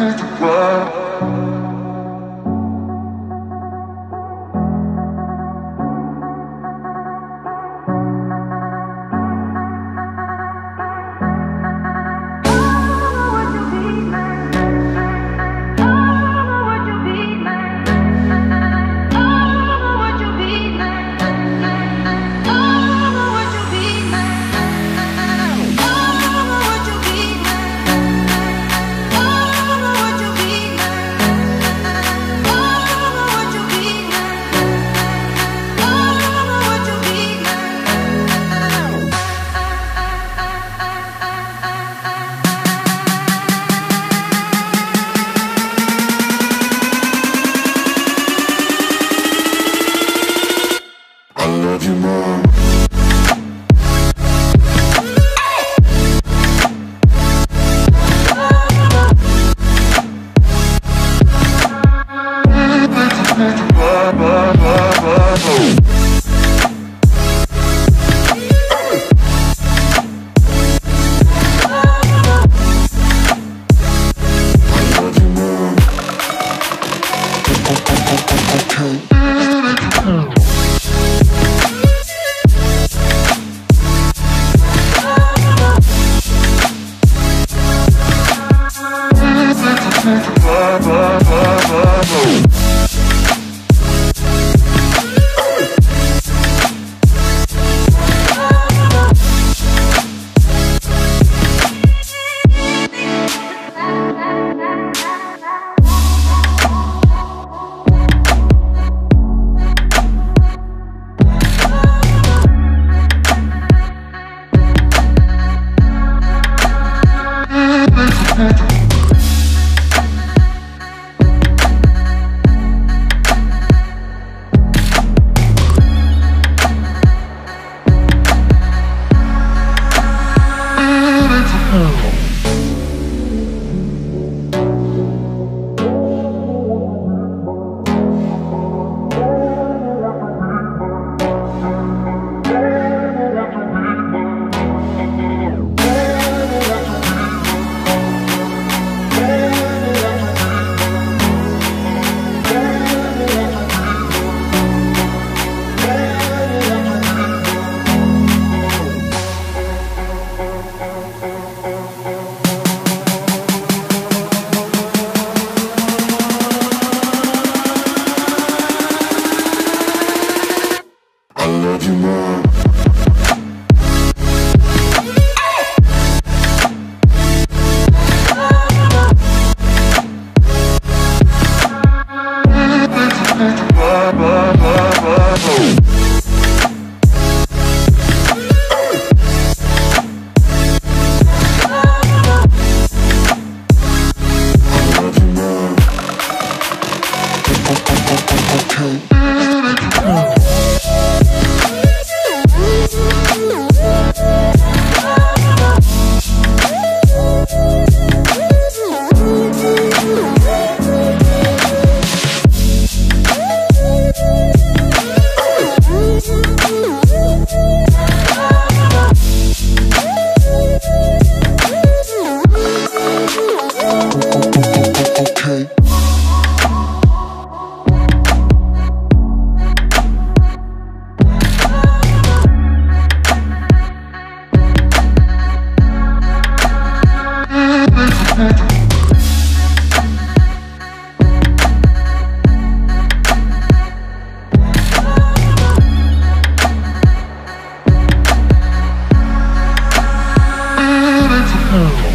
need to go. to the Oh. trouble Oh.